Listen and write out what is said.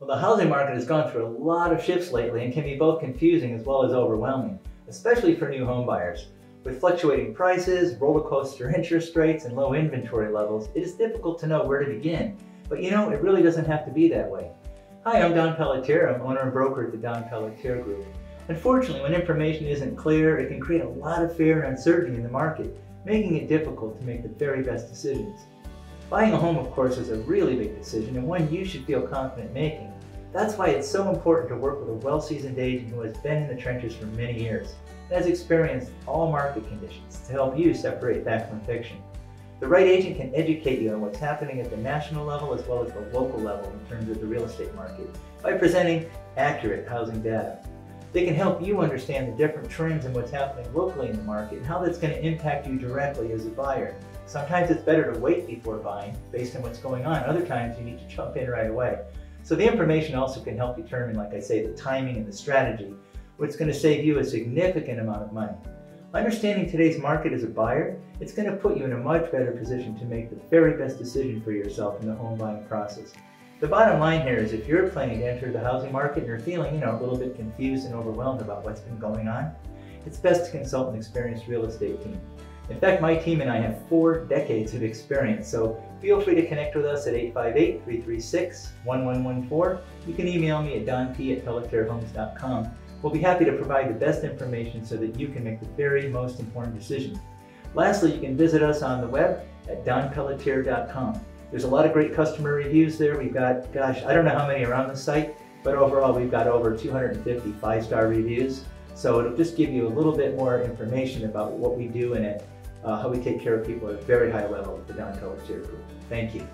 Well, the housing market has gone through a lot of shifts lately and can be both confusing as well as overwhelming, especially for new home buyers. With fluctuating prices, roller coaster interest rates, and low inventory levels, it is difficult to know where to begin. But you know, it really doesn't have to be that way. Hi, I'm Don Pelletier. I'm owner and broker at the Don Pelletier Group. Unfortunately, when information isn't clear, it can create a lot of fear and uncertainty in the market, making it difficult to make the very best decisions. Buying a home, of course, is a really big decision and one you should feel confident making. That's why it's so important to work with a well-seasoned agent who has been in the trenches for many years and has experienced all market conditions to help you separate fact from fiction. The right agent can educate you on what's happening at the national level as well as the local level in terms of the real estate market by presenting accurate housing data. They can help you understand the different trends and what's happening locally in the market and how that's going to impact you directly as a buyer. Sometimes it's better to wait before buying based on what's going on. Other times you need to jump in right away. So the information also can help determine, like I say, the timing and the strategy, what's going to save you a significant amount of money. Understanding today's market as a buyer, it's going to put you in a much better position to make the very best decision for yourself in the home buying process. The bottom line here is if you're planning to enter the housing market and you're feeling, you know, a little bit confused and overwhelmed about what's been going on, it's best to consult an experienced real estate team. In fact, my team and I have four decades of experience, so feel free to connect with us at 858-336-1114. You can email me at donp at pelletierhomes.com. We'll be happy to provide the best information so that you can make the very most important decision. Lastly, you can visit us on the web at donpelletier.com. There's a lot of great customer reviews there. We've got, gosh, I don't know how many are on the site, but overall we've got over 250 five-star reviews. So it'll just give you a little bit more information about what we do and it uh, how we take care of people at a very high level at the Pelletier Group. Thank you.